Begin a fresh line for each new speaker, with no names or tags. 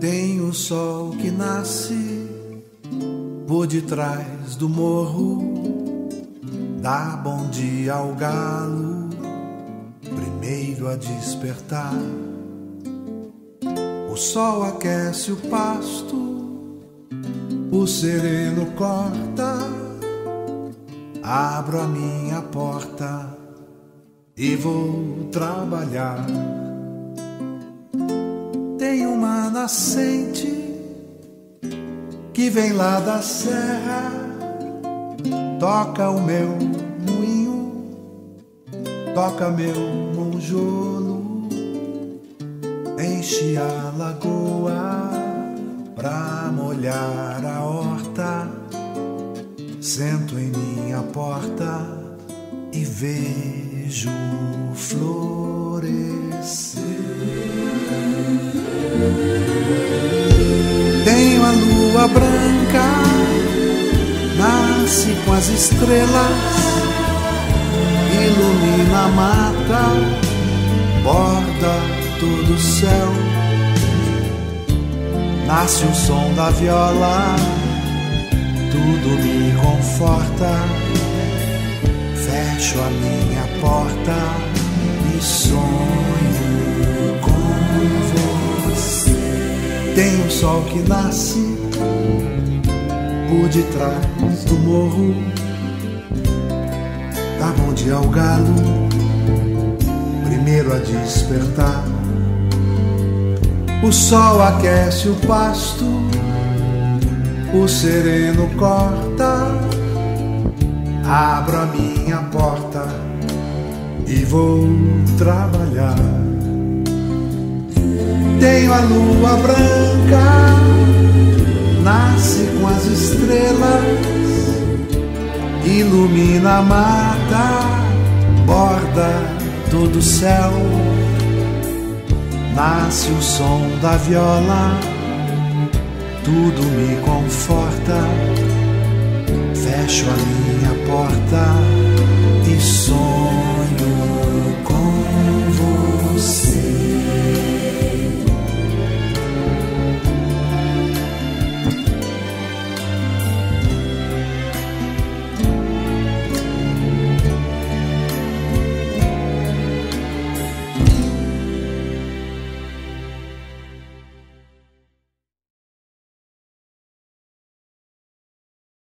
Tem o sol que nasce por detrás do morro, dá bom dia ao galo, primeiro a despertar. Sol aquece o pasto, o sereno corta, abro a minha porta e vou trabalhar. Tem uma nascente que vem lá da serra, toca o meu moinho, toca meu monjolo, enche a lagoa pra molhar a horta. Sento em minha porta e vejo florescer. Tenho a lua branca, nasce com as estrelas, ilumina a mata, borda todo o céu. Nasce o som da viola, tudo me conforta. Fecho a minha porta e sonho com você. Tem o sol que nasce por detrás do morro. Dá bom dia ao galo, primeiro a despertar. O sol aquece o pasto, o sereno corta. Abro a minha porta e vou trabalhar. Tenho a lua branca, nasce com as estrelas, ilumina a mata, borda todo o céu. Nasce o som da viola, tudo me conforta. Fecho a minha porta